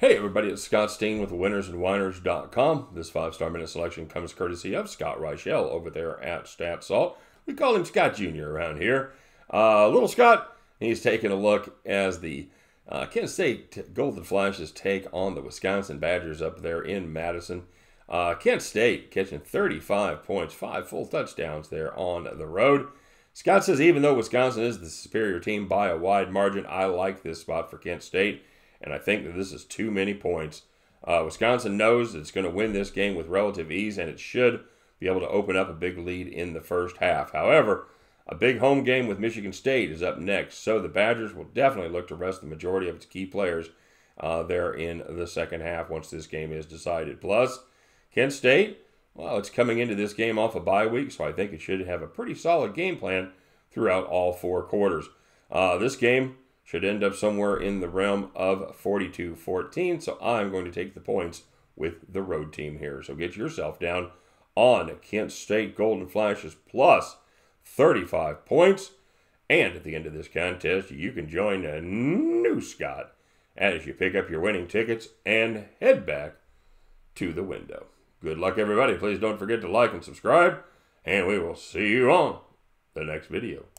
Hey everybody, it's Scott Steen with winnersandwhiners.com. This five-star minute selection comes courtesy of Scott Reichel over there at StatSalt. We call him Scott Jr. around here. Uh, little Scott, he's taking a look as the uh, Kent State Golden Flashes take on the Wisconsin Badgers up there in Madison. Uh, Kent State catching 35 points, five full touchdowns there on the road. Scott says even though Wisconsin is the superior team by a wide margin, I like this spot for Kent State and I think that this is too many points. Uh, Wisconsin knows it's going to win this game with relative ease, and it should be able to open up a big lead in the first half. However, a big home game with Michigan State is up next, so the Badgers will definitely look to rest the majority of its key players uh, there in the second half once this game is decided. Plus, Kent State, well, it's coming into this game off a bye week, so I think it should have a pretty solid game plan throughout all four quarters. Uh, this game should end up somewhere in the realm of 42 14. So I'm going to take the points with the road team here. So get yourself down on Kent State Golden Flashes plus 35 points. And at the end of this contest, you can join a new Scott as you pick up your winning tickets and head back to the window. Good luck, everybody. Please don't forget to like and subscribe, and we will see you on the next video.